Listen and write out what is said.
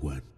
quan